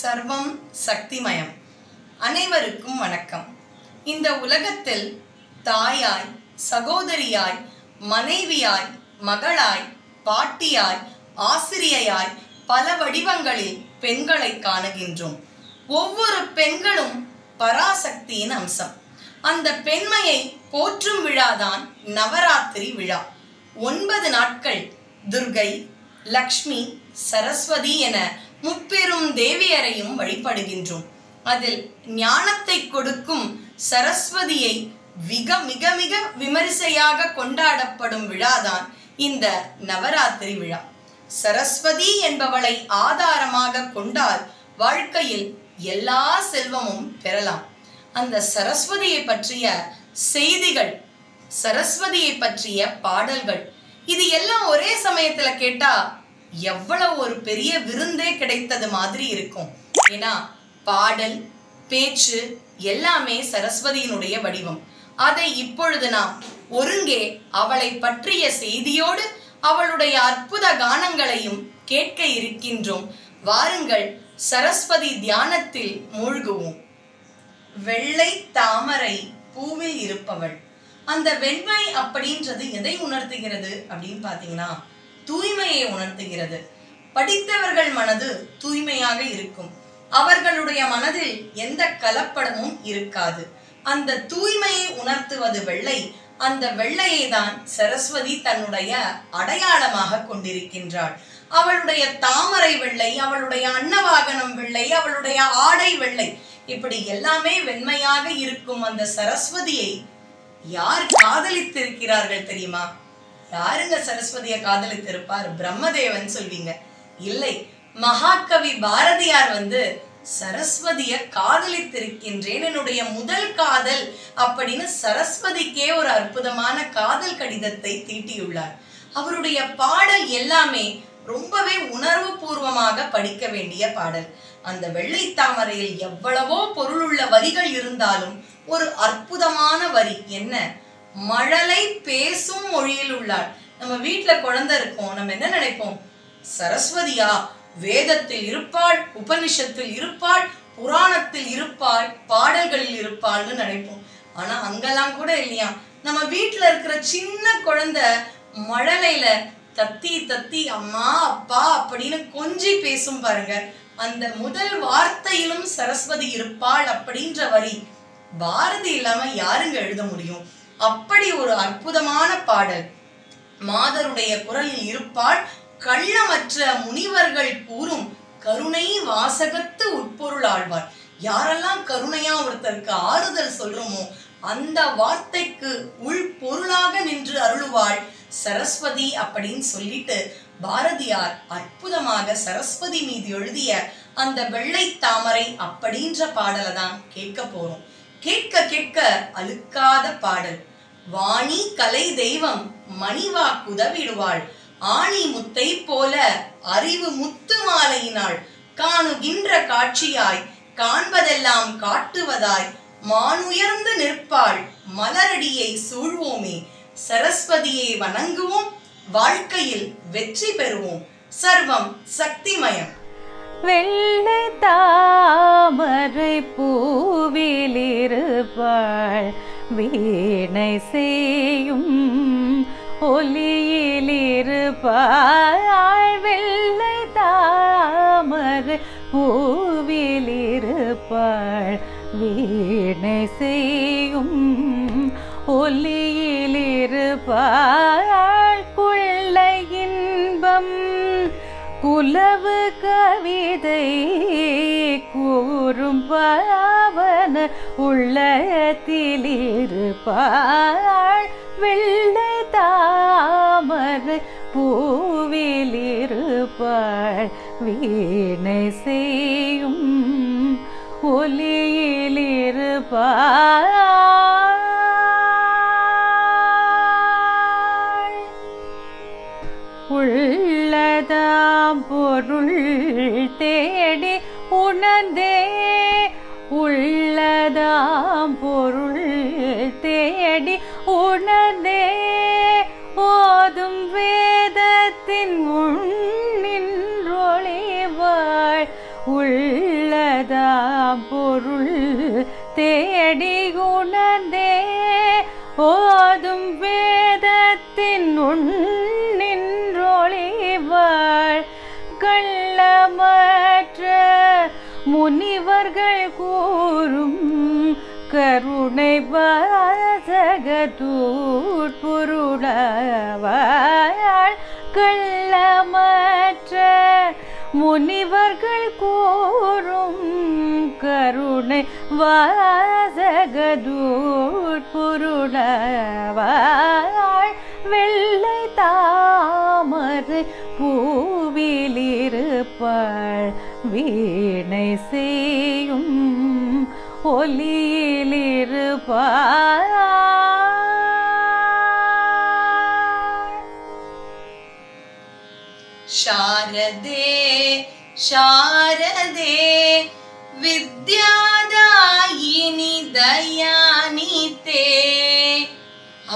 சர்வம் சக்திமயம். அனைவருக்கும் வணக்கம். இந்த உலகத்தில் தாயாய் சகோதரியாய் மனைவியாய் மகளாய் பாட்டியாய் ஆசிரியையாய் பல வடிவங்களில் பெண்களை காணுகின்றோம். ஒவ்வொரு பெண்களும் பராசக்தியின் அம்சம். அந்த பெண்மையை போற்றும் விழாதான் நவராத்திரி விழா. ஒன்பது நாட்கள் துர்கை லக்ஷ்மி சரஸ்வதி என முப்பெரும் தேவியரையும் வழிபடுகின்றோம். அதில் ஞானத்தை கொடுக்கும் சரஸ்வதியை மிக மிக மிக விமரிசையாக கொண்டாடப்படும் விழாதான் இந்த நவராத்திரி விழா. சரஸ்வதி என்பவளை ஆதாரமாக கொண்டால் வாழ்க்கையில் எல்லா செல்வமும் பெறலாம். அந்த சரஸ்வதியை பற்றிய செய்திகள் சரஸ்வதியை பற்றிய பாடல்கள் இது எல்லாம் ஒரே சமயத்துல கேட்டா எவ்வளவு ஒரு பெரிய விருந்தே கிடைத்தது மாதிரி இருக்கும். ஏன்னா பாடல் பேச்சு எல்லாமே சரஸ்வதியினுடைய வடிவம். அதை இப்பொழுது நாம் ஒருங்கே அவளை பற்றிய செய்தியோடு அவளுடைய அற்புத கானங்களையும் கேட்க இருக்கின்றோம். வாருங்கள் சரஸ்வதி தியானத்தில் மூழ்குவோம். வெள்ளை தாமரை பூவில் இருப்பவள். அந்த வெண்மை அப்படின்றது எதை உணர்த்துகிறது அப்படின்னு பார்த்தீங்கன்னா தூய்மையை உணர்த்துகிறது. படித்தவர்கள் மனது தூய்மையாக இருக்கும். அவர்களுடைய மனதில் எந்த கலப்படமும் இருக்காது. அந்த தூய்மையை உணர்த்துவது வெள்ளை. அந்த வெள்ளையை தான் சரஸ்வதி தன்னுடைய அடையாளமாக கொண்டிருக்கின்றாள். அவளுடைய தாமரை வெள்ளை அவளுடைய அன்னவாகனம் வெள்ளை அவளுடைய ஆடை வெள்ளை. இப்படி எல்லாமே வெண்மையாக இருக்கும் அந்த சரஸ்வதியை யார் காதலித்திருக்கிறார்கள் தெரியுமா? யாருங்க சரஸ்வதியை காதலித்திருப்பார் பிரம்மதேவன் சொல்வீங்க. இல்லை மகாகவி பாரதியார் வந்து சரஸ்வதிய காதலித்திருக்கின்றேன் என்னுடைய முதல் காதல் அப்படின்னு சரஸ்வதிக்கே ஒரு அற்புதமான காதல் கடிதத்தை தீட்டியுள்ளார். அவருடைய பாடல் எல்லாமே ரொம்பவே உணர்வு பூர்வமாக படிக்க வேண்டிய பாடல். அந்த வெள்ளை தாமரையில் எவ்வளவோ பொருளுள்ள வரிகள் இருந்தாலும் ஒரு அற்புதமான வரி என்ன? மழலை பேசும் மொழியில் உள்ளாள் நம்ம வீட்டுல குழந்தை இருக்கோம் நம்ம என்ன நினைப்போம்? சரஸ்வதியா வேதத்தில் இருப்பாள் உபனிஷத்தில் இருப்பாள் புராணத்தில் இருப்பாள் பாடல்களில் இருப்பாள்னு நினைப்போம். ஆனா அங்கெல்லாம் கூட இல்லையா? நம்ம வீட்டுல இருக்கிற சின்ன குழந்தை மழலையில தத்தி தத்தி அம்மா அப்பா அப்படின்னு கொஞ்சி பேசும் பாருங்க. அந்த முதல் வார்த்தையிலும் சரஸ்வதி இருப்பாள் அப்படின்ற வரி பாரதி இல்லாம யாருங்க எழுத முடியும்? அப்படி ஒரு அற்புதமான பாடல். மாதருடைய குரலில் இருப்பாள் கள்ளமற்ற முனிவர்கள் கூறும் கருணை வாசகத்து உட்பொருள் ஆழ்வார் யாரெல்லாம் கருணையா ஒருத்தருக்கு ஆறுதல் சொல்றோமோ அந்த வார்த்தைக்கு உள் பொருளாக நின்று அருளுவாள் சரஸ்வதி அப்படின்னு சொல்லிட்டு பாரதியார் அற்புதமாக சரஸ்வதி மீது எழுதிய அந்த வெள்ளை தாமரை அப்படின்ற பாடலை தான் கேட்க போறோம். கேட்க கேட்க அழுக்காத பாடல். வாணி கலை தெய்வம் மணிவா குதவிடுவாள். ஆணி முத்தை போல அறிவு முத்து மாலையினாள். காணுகின்ற காட்சியாய் காண்பதெல்லாம் காட்டுவதாய் மானுயர்ந்து நிற்பாள். மலரடியை சூழ்வோமே. சரஸ்வதியை வணங்குவோம். வாழ்க்கையில் வெற்றி பெறுவோம். சர்வம் சக்திமயம். வெள்ளை தாமரை பூவிலிருப்பாள். வீணை செய்யும் ஒலியிலிருப்பாய் வெள்ளை தாமர் பூவிலிருப்பாள் வீணை செய்யும் ஒலியிலிருப்பாய் குலவு கவிதை கூறும் பாவன உள்ளத்திலிருப்பாள் வெள்ளை தாமரை பூவிலிருப்பாள். வீணை செய்யும் ஒலியிலிருப்பாள். தேடி உணர்ந்தே. உள்ளதாம் பொருள் தேடி உணர்ந்தே. ஓதும் வேதத்தின் உண்ணின்றொழிவாள் உள்ளதாம் பொருள் தேடி உணர்ந்தே. ஓதும் வேதத்தின் உண்ணின்றொழிவாள் கள்ளமர் அவர்கள் கூறும் கருணை வாசகதூட்பொருளவாள் கள்ளமற்ற முனிவர்கள் கூறும் கருணை வாசகதூட்பொருளவாள் வெள்ளை தாமரை பூவிலிருப்பாள். வீணை செய்யும் ஒலியிலிருப்பார் சாரதே சாரதே வித்யாதாயினி தயானித்தே.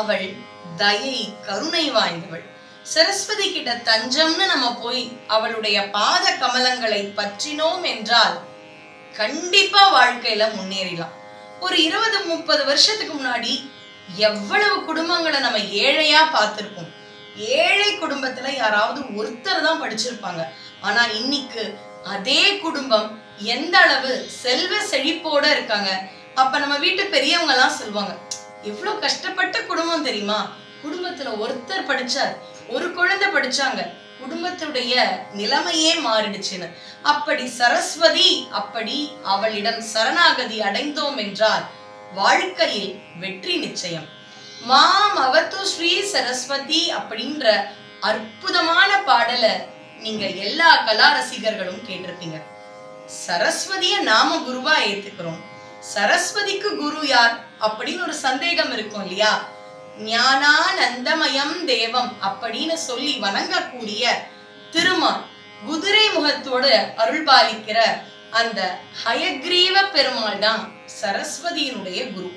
அவள் தயை கருணை வாய்ந்தவள். சரஸ்வதி கிட்ட தஞ்சம்னு நம்ம போய் அவளுடைய பாத கமலங்களை பற்றினோம் என்றால் கண்டிப்பா வாழ்க்கையில முன்னேறிடலாம். ஒரு இருபது முப்பது வருஷத்துக்கு முன்னாடி எவ்வளவு குடும்பங்களை நம்ம ஏழையா பார்த்திருப்போம். ஏழை குடும்பத்துல யாராவது ஒருத்தர் தான் படிச்சிருப்பாங்க. ஆனா இன்னைக்கு அதே குடும்பம் எந்த அளவு செல்வ செழிப்போட இருக்காங்க. அப்ப நம்ம வீட்டு பெரியவங்க எல்லாம் சொல்லுவாங்க எவ்வளவு கஷ்டப்பட்ட குடும்பம் தெரியுமா? குடும்பத்துல ஒருத்தர் படிச்சார் ஒரு குழந்தை படிச்சாங்க. குடும்பத்துடைய நிலைமையே மாறிடுச்சுன்னு. அப்படி சரஸ்வதி அப்படி அவளிடம் சரணாகதி அடைந்தோம் என்றால் வாழ்க்கையில் வெற்றி நிச்சயம். மாம் அவத்து ஸ்ரீ சரஸ்வதி அப்படின்ற அற்புதமான பாடலை நீங்க எல்லா கலா ரசிகர்களும் கேட்டிருப்பீங்க. சரஸ்வதிய நாம குருவா ஏத்துக்கிறோம். சரஸ்வதிக்கு குரு யார் அப்படின்னு ஒரு சந்தேகம் இருக்கும் இல்லையா? ஞானானந்தமயம் தேவம் அப்படின்னு சொல்லி வணங்கக்கூடிய திருமான் குதிரை முகத்தோடு அருள்பாலிக்கிற அந்த ஹயக்ரீவ பெருமாள் தான் சரஸ்வதியினுடைய குரு.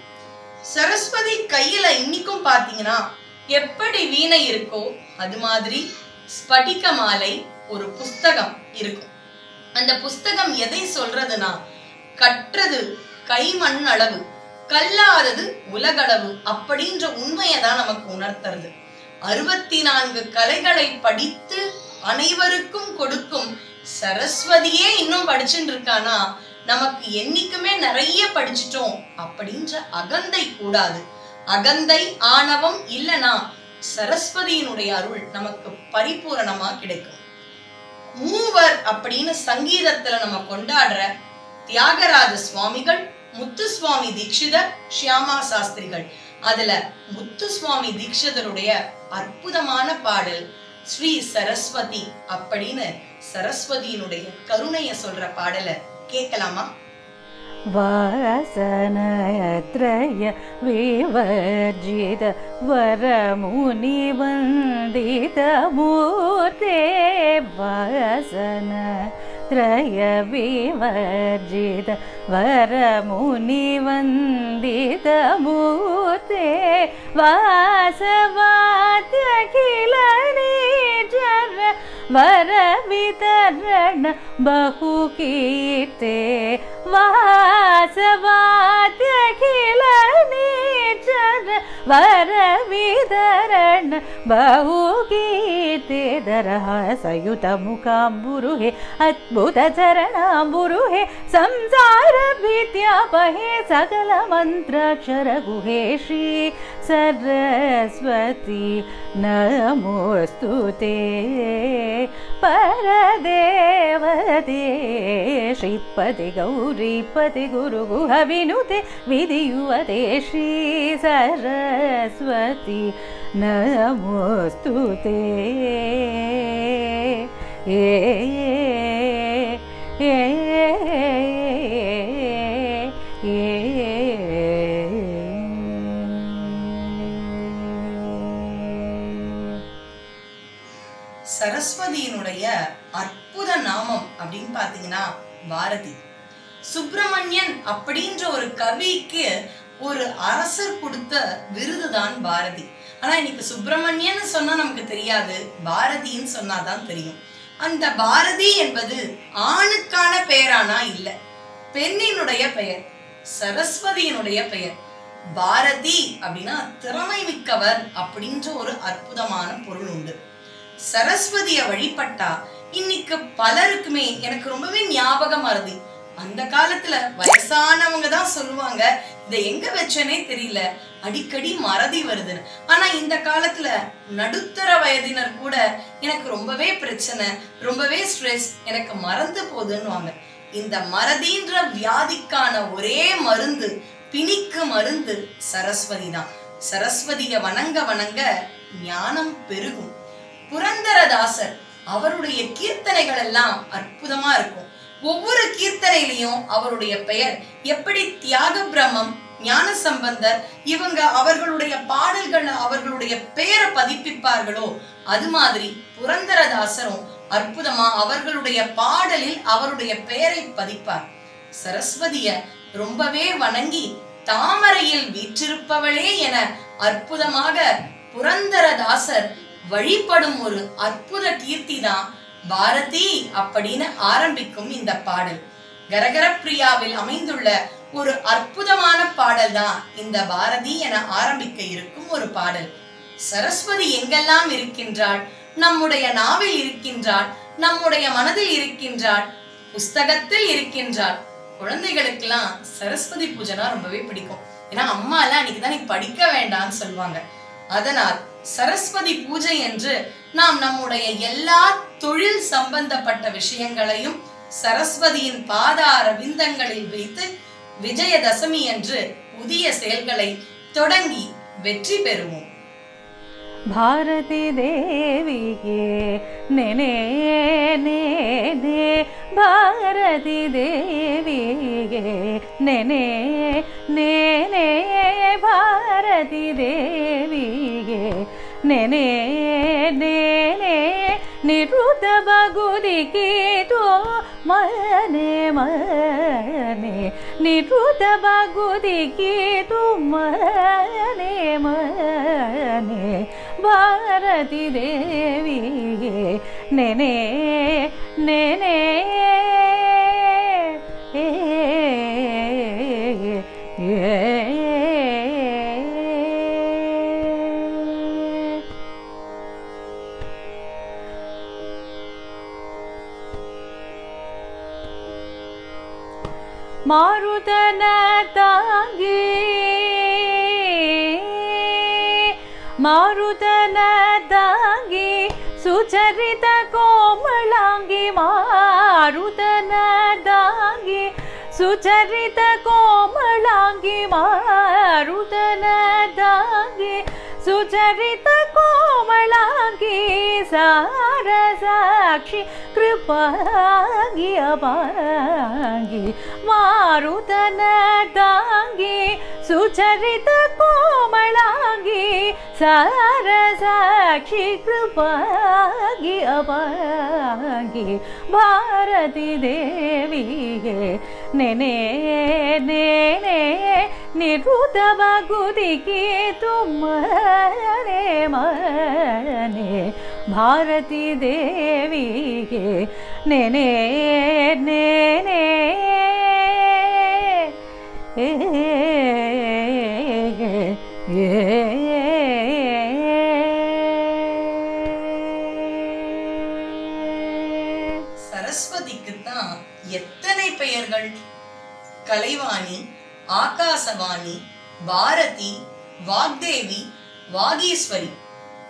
சரஸ்வதி கையில இன்னைக்கும் பாத்தீங்கன்னா எப்படி வீணை இருக்கோ அது மாதிரி ஸ்படிக மாலை ஒரு புஸ்தகம் இருக்கும். அந்த புஸ்தகம் எதை சொல்றதுன்னா கற்றது கைமண் அளவு. கல்லாதது உலகளவு அப்படின்ற உண்மையை தான் நமக்கு உணர்த்துறது. அறுபத்தி நான்கு கலைகளை படித்து அனைவருக்கும் கொடுக்கும் சரஸ்வதியே இன்னும் படிச்சுட்டு இருக்கானா? நமக்கு என்னைக்குமே நிறைய படிச்சிட்டோம் அப்படின்ற அகந்தை கூடாது. அகந்தை ஆணவம் இல்லனா சரஸ்வதியினுடைய அருள் நமக்கு பரிபூரணமா கிடைக்கும். மூவர் அப்படின்னு சங்கீதத்துல நம்ம கொண்டாடுற தியாகராஜ சுவாமிகள் முத்துசுவாமி தீட்சிதர் ஷியாமா சாஸ்திரிகள் அதுல முத்துசுவாமி தீட்சிதருடைய அற்புதமான பாடல் ஸ்ரீ சரஸ்வதி அப்படின்னு சரஸ்வதியினுடைய கருணைய சொல்ற பாடலை கேட்கலாமா वासनत्रय विवर्जित वरमुनिवन्दितमूर्ते वासनत्रय त्रयविवर्जित वरमुनिवन्दितमूर्ते वासवाद्यखिलनी वरवितरण बहुकीर्ते वासवाद्यखिल निजर वरवितरण बहुकीर्ते दरहासयुतमुखाम्बुरुहे अद्भुतचरणाम्बुरुहे संसारभीत्यापहे सकलमन्त्राक्षरगुहे श्री सरस्वती नमोऽस्तु ते। परदेवते श्रीपति गुरुगुहविनुते विधियुवते श्री सरस्वती नमोऽस्तु ते। ए பார்த்தீங்கன்னா பாரதி. சுப்பிரமணியன் அப்படின்ற ஒரு கவிக்கு ஒரு அரசர் கொடுத்த விருது தான் பாரதி. ஆனா இன்னைக்கு சுப்பிரமணியன் சொன்னா நமக்கு தெரியாது. பாரதின்னு சொன்னாதான் தெரியும். அந்த பாரதி என்பது ஆணுக்கான பெயரானா இல்ல. பெண்ணினுடைய பெயர் சரஸ்வதியினுடைய பெயர். பாரதி அப்படின்னா திறமை மிக்கவர் அப்படின்ற ஒரு அற்புதமான பொருள் உண்டு. சரஸ்வதிய வழிபட்டா இன்னைக்கு பலருக்குமே எனக்கு ரொம்பவே ஞாபகம் வருது அந்த காலத்துல வயசானவங்க தான் சொல்லுவாங்க இதை எங்க வச்சேனே தெரியல. அடிக்கடி மறதி வருதுன்னு. ஆனா இந்த காலத்துல நடுத்தர வயதினர் கூட எனக்கு ரொம்பவே பிரச்சனை ரொம்பவே ஸ்ட்ரெஸ் எனக்கு மறந்து போகுதுன்னுவாங்க. இந்த மறதின்ற வியாதிக்கான ஒரே மருந்து பிணிக்கு மருந்து சரஸ்வதி தான். சரஸ்வதிய வணங்க வணங்க ஞானம் பெருகும். புரந்தரதாசர் அவருடைய கீர்த்தனைகள் எல்லாம் அற்புதமா இருக்கும். ஒவ்வொரு கீர்த்தனையிலையும் அவருடைய பெயர். எப்படி தியாக பிரம்மம் ஞான சம்பந்தர் இவங்க அவர்களுடைய பாடல்கள் அவர்களுடைய பெயரை பதிப்பிப்பார்களோ அது மாதிரி புரந்தரதாசரும் அற்புதமா அவர்களுடைய பாடலில் அவருடைய பெயரை பதிப்பார். சரஸ்வதிய ரொம்பவே வணங்கி தாமரையில் வீற்றிருப்பவளே என அற்புதமாக புரந்தரதாசர் வழிபடும் ஒரு அற்புத கீர்த்தி தான் பாரதி அப்படின்னு ஆரம்பிக்கும் இந்த பாடல். கரகர பிரியாவில் அமைந்துள்ள ஒரு அற்புதமான பாடல் தான் இந்த பாரதி என ஆரம்பிக்க இருக்கும் ஒரு பாடல். சரஸ்வதி எங்கெல்லாம் இருக்கின்றாள்? நம்முடைய நாவில் இருக்கின்றாள்? நம்முடைய மனதில் இருக்கின்றாள்? புஸ்தகத்தில் இருக்கின்றாள்? குழந்தைகளுக்கெல்லாம் சரஸ்வதி பூஜைனா ரொம்பவே பிடிக்கும். ஏன்னா அம்மா எல்லாம் அன்னைக்கு தான் நீ படிக்க வேண்டாம்னு சொல்லுவாங்க. அதனால் சரஸ்வதி பூஜை என்று நாம் நம்முடைய எல்லா தொழில் சம்பந்தப்பட்ட விஷயங்களையும் சரஸ்வதியின் பாதார விந்தங்களில் வைத்து விஜயதசமி என்று புதிய செயல்களை தொடங்கி வெற்றி பெறுவோம் ಭಾರತಿ ದೇವಿಗೆ ನೆನೆ ನೇನೆ ಭಾರತಿ ದೇವಿಗೆ ನೆನೆ ನೇನೆ ಭಾರತಿ ದೇವಿಗೆ ನೆನೆ ನೇನೆ ನಿರುತ ಬಗುದಿಗಿದು ಮನೆ ಮನೆ ನಿರುತ ಬಗುದಿಗಿದು ಮನೆ ಮನೆ ಭಾರತಿ ದೇವಿಗೆ ನೆನೆ ನೆನೆ मारुतनतागे मारुतनतागे दाङ्गे सुचरित कोमलाङ्गी मारुतनदागे न दाङ्गे सुचरित कोमलागि। मरुत सुचरित कोमला गे सार कृपागी अभागी मारुतन दांगी सुचरित कोमलागी सारसाक्षी कृपागी अभागी भारती देवी नेने नेने निरुतवागुदिके तुम्हारे मने भारती देवी के நேனே நேனே சரஸ்வதிக்குத்தான் எத்தனை பெயர்கள் கலைவாணி ஆகாசவாணி பாரதி வாக்தேவி வாகீஸ்வரி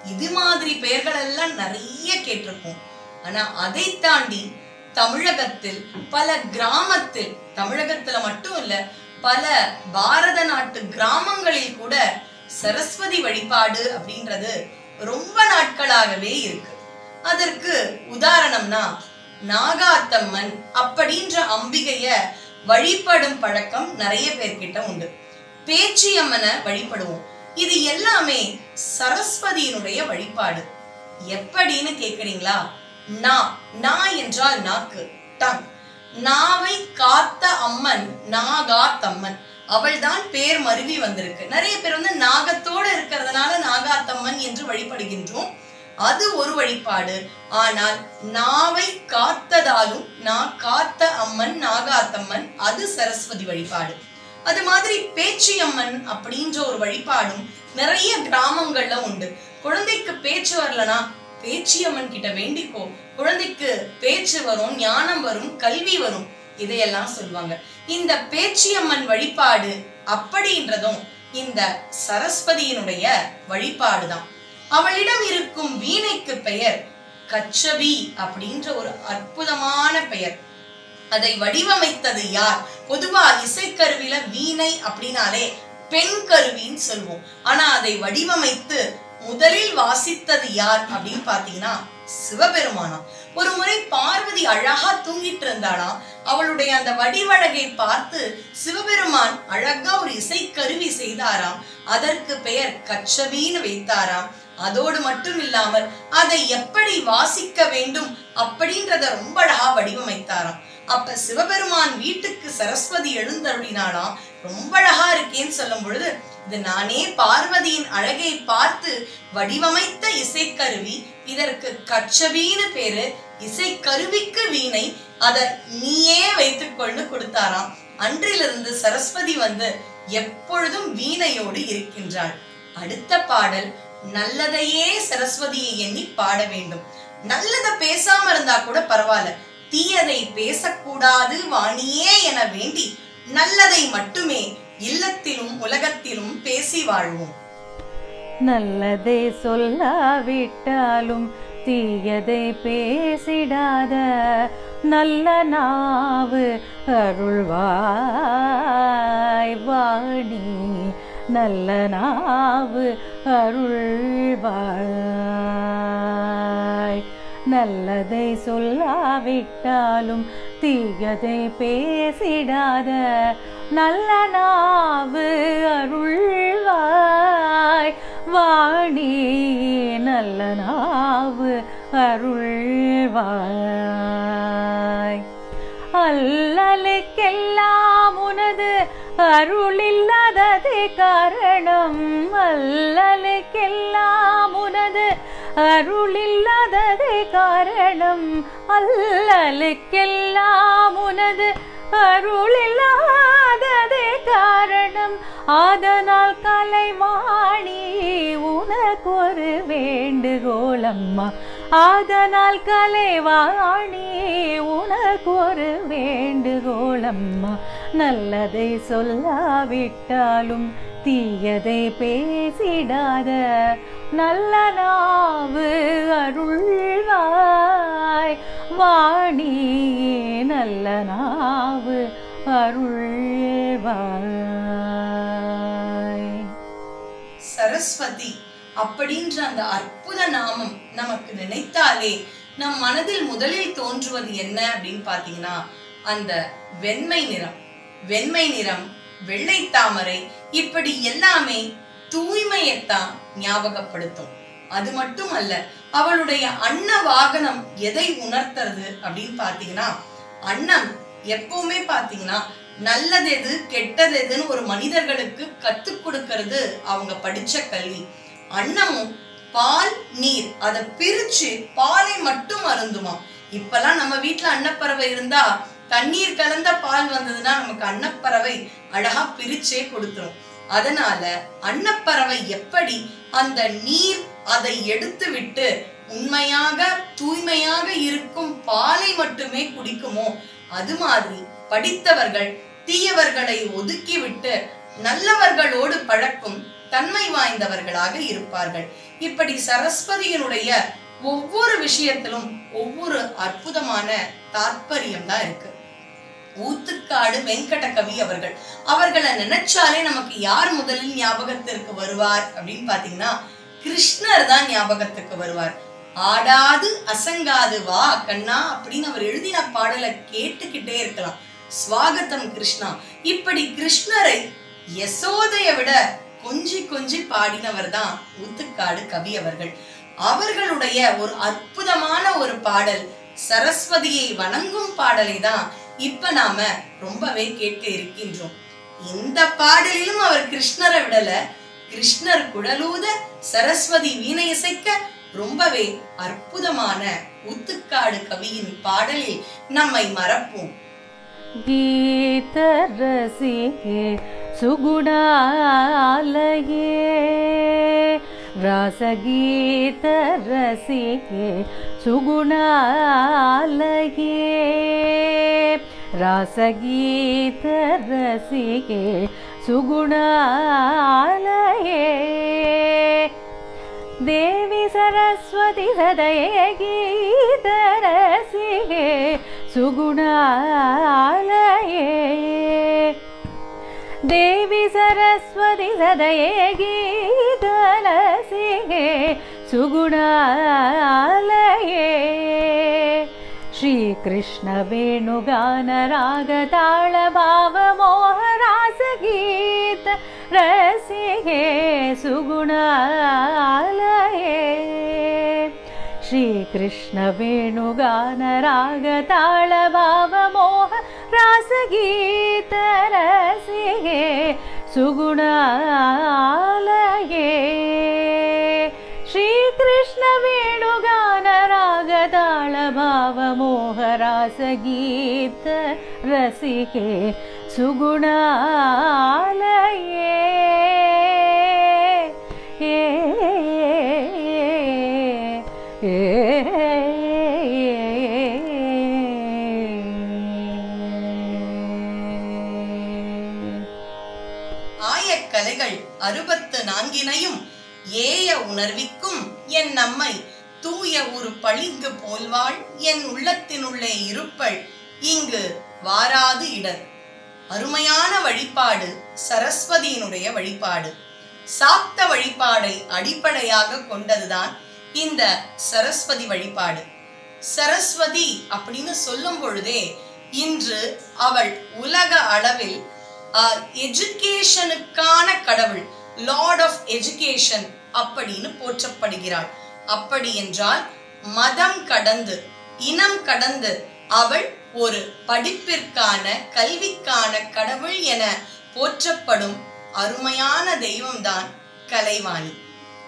இது மாதிரி பெயர்கள் எல்லாம் நிறைய கேட்டிருக்கோம் ஆனா அதை தாண்டி தமிழகத்தில் பல கிராமத்தில் தமிழகத்துல மட்டும் இல்ல பல பாரத நாட்டு கிராமங்களில் கூட சரஸ்வதி வழிபாடு அப்படின்றது ரொம்ப நாட்களாகவே இருக்கு. அதற்கு உதாரணம்னா நாகாத்தம்மன் அப்படின்ற அம்பிகைய வழிபடும் பழக்கம் நிறைய பேர்கிட்ட உண்டு. பேச்சியம்மனை வழிபடுவோம். இது எல்லாமே சரஸ்வதியினுடைய வழிபாடு. எப்படின்னு கேக்குறீங்களா? நா நா என்றால் நாக்கு. டங் நாவை காத்த அம்மன் நாகாத்தம்மன். அவள்தான் பேர் மருவி வந்திருக்கு. நிறைய பேர் வந்து நாகத்தோட இருக்கிறதுனால நாகாத்தம்மன் என்று வழிபடுகின்றோம். அது ஒரு வழிபாடு. ஆனால் நாவை காத்ததாலும் நான் காத்த அம்மன் நாகாத்தம்மன் அது சரஸ்வதி வழிபாடு. அது மாதிரி பேச்சியம்மன் அப்படின்ற ஒரு வழிபாடும் நிறைய கிராமங்கள்ல உண்டு. குழந்தைக்கு பேச்சு வரலனா பேச்சியம்மன் கிட்ட வேண்டிக்கோ. குழந்தைக்கு பேச்சு வரும் ஞானம் வரும் கல்வி வரும். இதையெல்லாம் சொல்லுவாங்க. இந்த பேச்சியம்மன் வழிபாடு அப்படின்றதும் இந்த சரஸ்வதியினுடைய வழிபாடுதான். அவளிடம் இருக்கும் வீணைக்கு பெயர் கச்சபி அப்படின்ற ஒரு அற்புதமான பெயர். அதை வடிவமைத்தது யார்? பொதுவா இசைக்கருவில வீணை அப்படின்னாலே பெண் கருவின்னு சொல்லுவோம். ஆனா அதை வடிவமைத்து முதலில் வாசித்தது யார் அப்படின்னு பாத்தீங்கன்னா சிவபெருமானாம் ஒரு முறை பார்வதி அழகா தூங்கிட்டு இருந்தாளாம் அவளுடைய அந்த வடிவழகை பார்த்து சிவபெருமான் அழகா ஒரு இசைக்கருவி செய்தாராம். அதற்கு பெயர் கச்சபின்னு வைத்தாராம். அதோடு மட்டும் இல்லாமல் அதை எப்படி வாசிக்க வேண்டும் அப்படின்றத ரொம்ப அழகா வடிவமைத்தாராம். அப்ப சிவபெருமான் வீட்டுக்கு சரஸ்வதி எழுந்தருளினாலாம் ரொம்ப அழகா இருக்கேன்னு சொல்லும் பொழுது இது நானே பார்வதியின் அழகை பார்த்து வடிவமைத்த இசைக்கருவி. இதற்கு கச்சபின்னு பேரு. இசைக்கருவிக்கு வீணை. அதை நீயே வைத்துக்கொள்னு கொடுத்தாராம். அன்றிலிருந்து சரஸ்வதி வந்து எப்பொழுதும் வீணையோடு இருக்கின்றாள். அடுத்த பாடல் நல்லதையே சரஸ்வதியை எண்ணி பாட வேண்டும். நல்லத பேசாம இருந்தா கூட பரவாயில்ல. தீயதை பேசக்கூடாது வாணியே என வேண்டி நல்லதை மட்டுமே இல்லத்திலும் உலகத்திலும் பேசி வாழ்வோம். நல்லதை சொல்லாவிட்டாலும் தீயதை பேசிடாத நல்ல நாவு அருள்வாய். வாணி நல்ல நாவு அருள்வாய். நல்லதை சொல்லாவிட்டாலும் தீயதை பேசிடாத நல்ல நாவு அருள்வாய். வாணி நல்ல நாவு அருள்வாய். அல்லலுக்கெல்லாம் உனது அருளில்லாததே காரணம். அல்லலுக்கெல்லாம் உனது அருளில்லாததே காரணம். அல்லலுக்கெல்லாம் உனது அருளில்லாததே காரணம். அதனால் கலைவாணி உனக்கு ஒரு வேண்டுகோளம்மா. அதனால் கலைவாணி உனக்கு ஒரு வேண்டுகோளம்மா. நல்லதை சொல்லாவிட்டாலும் தீயதை பேசிடாத நல்ல நாவு அருள்வாய். வாணி நல்ல நாவு அருள்வாய். சரஸ்வதி அப்படின்ற அந்த அற்புத நாமம் நமக்கு நினைத்தாலே நம் மனதில் முதலில் தோன்றுவது என்ன அப்படின்னு பாத்தீங்கன்னா அந்த வெண்மை நிறம். வெண்மை நிறம் வெள்ளை தாமரை இப்படி எல்லாமே தூய்மையைத்தான் ஞாபகப்படுத்தும். அது மட்டும் அல்ல அவளுடைய அன்ன வாகனம் எதை உணர்த்துறது அப்படின்னு பாத்தீங்கன்னா அன்னம் எப்பவுமே பாத்தீங்கன்னா நல்லது எது கெட்டது எதுன்னு ஒரு மனிதர்களுக்கு கத்து கொடுக்கறது அவங்க படிச்ச கல்வி. அன்னமும் பால் நீர் அதை பிரிச்சு பாலை மட்டும் அருந்துமா. இப்பெல்லாம் நம்ம வீட்டுல அன்னப்பறவை இருந்தா தண்ணீர் கலந்த பால் வந்ததுன்னா நமக்கு அன்னப்பறவை அழகா பிரிச்சே கொடுத்துரும். அதனால அன்னப்பறவை எப்படி அந்த நீர் அதை எடுத்துவிட்டு உண்மையாக தூய்மையாக இருக்கும் பாலை மட்டுமே குடிக்குமோ அது மாதிரி படித்தவர்கள் தீயவர்களை ஒதுக்கிவிட்டு நல்லவர்களோடு பழக்கும் தன்மை வாய்ந்தவர்களாக இருப்பார்கள். இப்படி சரஸ்வதியினுடைய ஒவ்வொரு விஷயத்திலும் ஒவ்வொரு அற்புதமான தாற்பயம் தான் இருக்கு. ஊத்துக்காடு வெங்கட கவி அவர்கள். அவர்களை நினைச்சாலே நமக்கு யார் முதலில் ஞாபகத்திற்கு வருவார் அப்படின்னு பாத்தீங்கன்னா கிருஷ்ணர் தான் ஞாபகத்துக்கு வருவார். ஆடாது அசங்காது வா கண்ணா அப்படின்னு அவர் எழுதின பாடலை கேட்டுக்கிட்டே இருக்கலாம். ஸ்வாகத்தம் கிருஷ்ணா. இப்படி கிருஷ்ணரை யசோதையை விட கொஞ்சி கொஞ்சி பாடினவர் தான் ஊத்துக்காடு கவி அவர்கள். அவர்களுடைய ஒரு அற்புதமான ஒரு பாடல் சரஸ்வதியை வணங்கும் பாடலை தான் இப்ப நாம ரொம்பவே கேட்க இருக்கின்றோம். இந்த பாடலிலும் அவர் கிருஷ்ணரை விடல. கிருஷ்ணர் குடலூத சரஸ்வதி வீணையசைக்க ரொம்பவே அற்புதமான ஊத்துக்காடு கவியின் பாடலில் நம்மை மறப்போம். கீத ரசிகே சுகுணாலயே ராசகீத ரசிகே सुगुणालये रसगीतरसिके सुगुणालये। देवी सरस्वती सदये गीतरसिके सुगुणालये। देवी सरस्वती सदये गीतरसिके सुगुणालये हृदये श्रीकृष्णवेणुगानरागताळभावमोहरासगीत रागताळ सुगुणालये। श्रीकृष्णवेणुगानरागताळभावमोह रासगीत रसि हे శ్రీకృష్ణ వేణుగాన రాగతాళ భావమోహరాసగీత రసికే సుగుణాలయే ஆயக்கலைகள் அறுபத்து நான்கினையும் ஏய உணர்விக்கும் என் நம்மை தூய ஒரு பளிங்கு போல்வாள் என் உள்ளத்தினுள்ளே இருப்பள். இங்கு வாராது இடர். அருமையான வழிபாடு சரஸ்வதியினுடைய வழிபாடு. சாப்த வழிபாடை அடிப்படையாக கொண்டதுதான் இந்த சரஸ்வதி வழிபாடு. சரஸ்வதி அப்படின்னு சொல்லும் பொழுதே இன்று அவள் உலக அளவில் எஜுகேஷனுக்கான கடவுள் லார்ட் ஆஃப் எஜுகேஷன் அப்படின்னு போற்றப்படுகிறாள். அப்படி என்றால் மதம் கடந்து இனம் கடந்து அவள் ஒரு படிப்பிற்கான கல்விக்கான கடவுள் என போற்றப்படும் அருமையான தெய்வம்தான் கலைவாணி.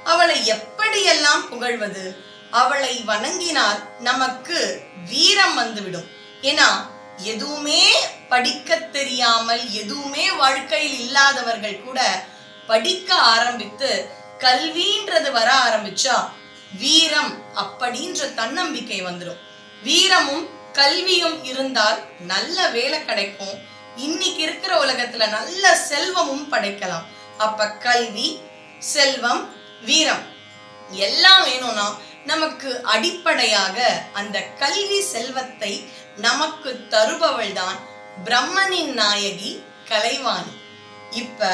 அவளை எப்படியெல்லாம் புகழ்வது? அவளை வணங்கினால் நமக்கு வீரம் வந்துவிடும். ஏன்னா எதுவுமே படிக்க தெரியாமல் எதுவுமே வாழ்க்கையில் இல்லாதவர்கள் கூட படிக்க ஆரம்பித்து கல்வின்றது வர ஆரம்பிச்சா வீரம் அப்படின்ற தன்னம்பிக்கை வந்துடும் வீரமும் கல்வியும் இருந்தால் நல்ல வேலை கிடைக்கும். இன்னைக்கு இருக்கிற உலகத்துல நல்ல செல்வமும் படைக்கலாம். அப்ப கல்வி செல்வம் வீரம் எல்லாம் வேணும்னா நமக்கு அடிப்படையாக அந்த கல்வி செல்வத்தை நமக்கு தருபவள் தான் பிரம்மனின் நாயகி கலைவாணி. இப்ப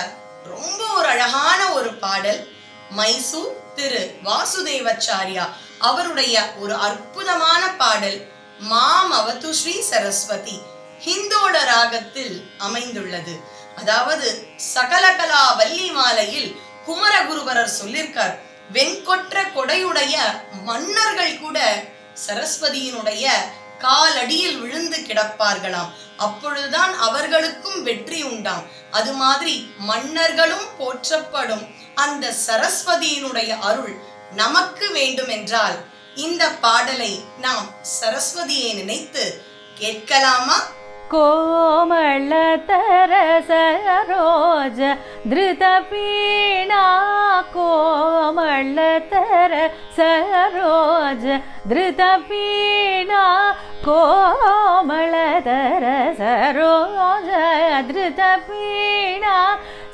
ரொம்ப ஒரு அழகான ஒரு பாடல் மைசூர் திரு வாசுதேவச்சாரியா அவருடைய ஒரு அற்புதமான பாடல் மாமவது ஸ்ரீ சரஸ்வதி ஹிந்தோட ராகத்தில் அமைந்துள்ளது. அதாவது சகலகலா வள்ளி மாலையில் குமரகுருவரர் சொல்லியிருக்கார் வெண்கொற்ற கொடையுடைய மன்னர்கள் கூட சரஸ்வதியினுடைய காலடியில் விழுந்து கிடப்பார்களாம். அப்பொழுதுதான் அவர்களுக்கும் வெற்றி உண்டாம். அது மாதிரி மன்னர்களும் போற்றப்படும் அந்த சரஸ்வதியினுடைய அருள் நமக்கு வேண்டும் என்றால் இந்த பாடலை நாம் சரஸ்வதியை நினைத்து கேட்கலாமா कोमलतर सरोज धृतपीणा कोमलतर सरोज धृतपीणा कोमलतर सरोज धृतपीणा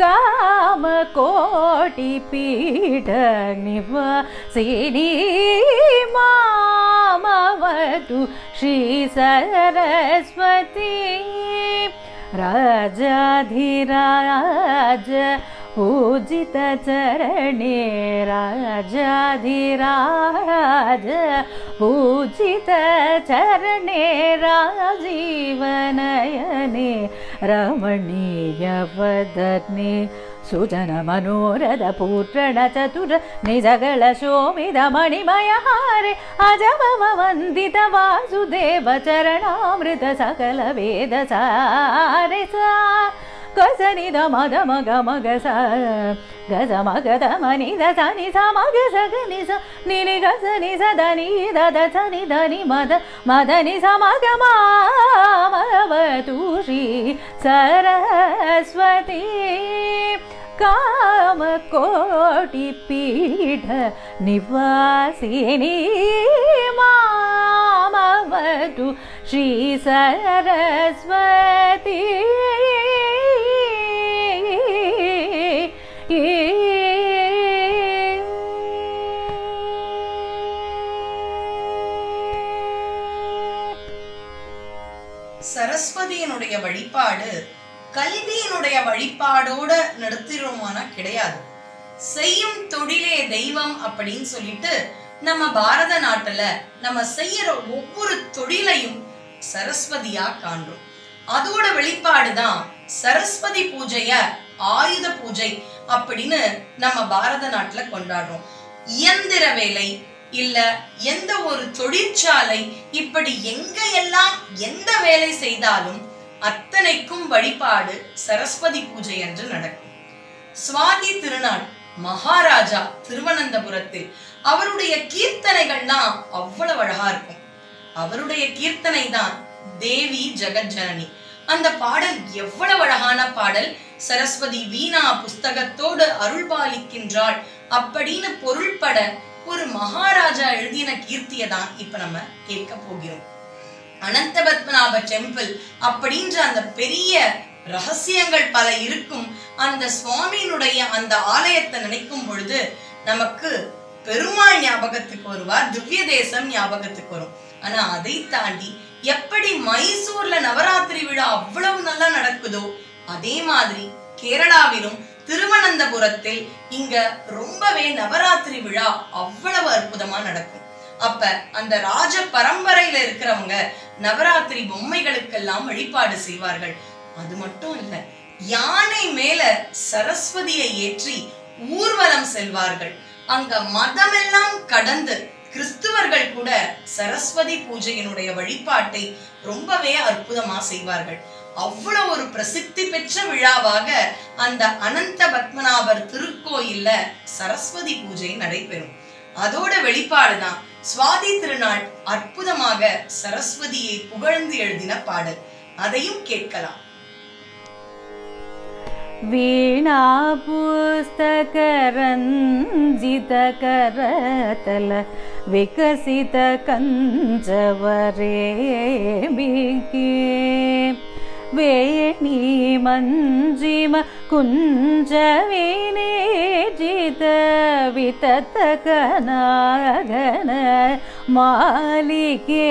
म कोटि पीठनिम मामवतु श्री सरस्वती पूजितचरणे राजाधिराज पूजितचरणे राजीवनयने रमणीयवदग्नि सुजनमनोरथपुत्रण चतुर् निजगलशोमिधमणिमयहारे वासुदेवचरणामृत सकलवेदसारे सा। गज निग मग स गज मग द मनि दधनि समग सगनि स नि गज नि सदनि दद निधनि मद मदनि समग मा महतु श्री सरस्वती काम कोटि पीठ निवसि निवतु श्री सरस्वती। சரஸ்வதியினுடைய வழிபாடு கல்வியினுடைய வழிபாடோட நிறுத்திடுவோமானா கிடையாது. செய்யும் தொழிலே தெய்வம் அப்படின்னு சொல்லிட்டு நம்ம பாரத நாட்டுல நம்ம செய்யற ஒவ்வொரு தொழிலையும் சரஸ்வதியா காண்றோம். அதோட வெளிப்பாடுதான் சரஸ்வதி பூஜைய ஆயுத பூஜை அப்படின்னு நம்ம பாரத நாட்டுல கொண்டாடுறோம். இயந்திர வேலை இல்ல எந்த ஒரு தொழிற்சாலை இப்படி எங்க எல்லாம் எந்த வேலை செய்தாலும் அத்தனைக்கும் வழிபாடு சரஸ்வதி பூஜை என்று நடக்கும். சுவாதி திருநாள் மகாராஜா திருவனந்தபுரத்தில். அவருடைய கீர்த்தனைகள்லாம் அவ்வளவு அழகா இருக்கும். அவருடைய கீர்த்தனை தான் தேவி ஜெகஜனனி. அந்த பாடல் எவ்வளவு அழகான பாடல். சரஸ்வதி வீணா புஸ்தகத்தோடு அருள்பாலிக்கின்றாள். அப்படின்னு பொருள்பட ஒரு மகாராஜா எழுதின கீர்த்தியை தான் இப்ப நம்ம கேட்க போகிறோம். அனந்த பத்மநாப டெம்பிள் அப்படின்ற அந்த பெரிய ரகசியங்கள் பல இருக்கும். அந்த சுவாமியினுடைய அந்த ஆலயத்தை நினைக்கும் பொழுது நமக்கு பெருமாள் ஞாபகத்துக்கு வருவார் திவ்ய தேசம் ஞாபகத்துக்கு வரும். ஆனா அதை தாண்டி எப்படி மைசூர்ல நவராத்திரி விழா அவ்வளவு நல்லா நடக்குதோ அதே மாதிரி கேரளாவிலும் திருவனந்தபுரத்தில் இங்க ரொம்பவே நவராத்திரி விழா அவ்வளவு அற்புதமா நடக்கும். அப்ப அந்த ராஜ பரம்பரையில இருக்கிறவங்க நவராத்திரி பொம்மைகளுக்கெல்லாம் வழிபாடு செய்வார்கள். அது மட்டும் இல்ல யானை மேல சரஸ்வதியை ஏற்றி ஊர்வலம் செல்வார்கள். அங்க மதமெல்லாம் கடந்து கிறிஸ்துவர்கள் கூட சரஸ்வதி பூஜையினுடைய வழிபாட்டை ரொம்பவே அற்புதமா செய்வார்கள் அவ்வளவு ஒரு பிரசித்தி பெற்ற விழாவாக அந்த அனந்த பத்மநாபர் திருக்கோயில்ல சரஸ்வதி பூஜை நடைபெறும் அதோட வெளிப்பாடுதான் சுவாதி திருநாள் அற்புதமாக சரஸ்வதியை புகழ்ந்து எழுதின பாடல் அதையும் கேட்கலாம் वीणा पुस्तकरञ्जितकरतल विकसितकञ्जवरेबिके वेणी मञ्जिम कुञ्जविनेजित विततकनागन मालिके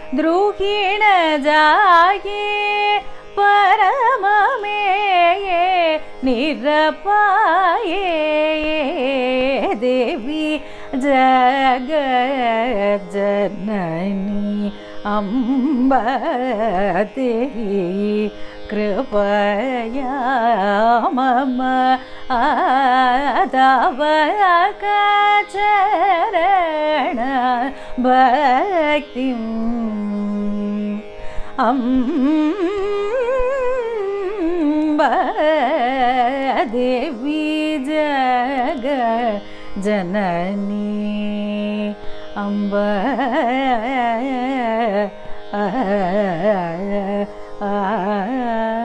द्रुहिण परम परममेये निरपाये देवी जग जगज्जननी अम्बते कृपया मम आदवकचरण भक्तिम् अम्ब देवी जग जननी अम्ब ah,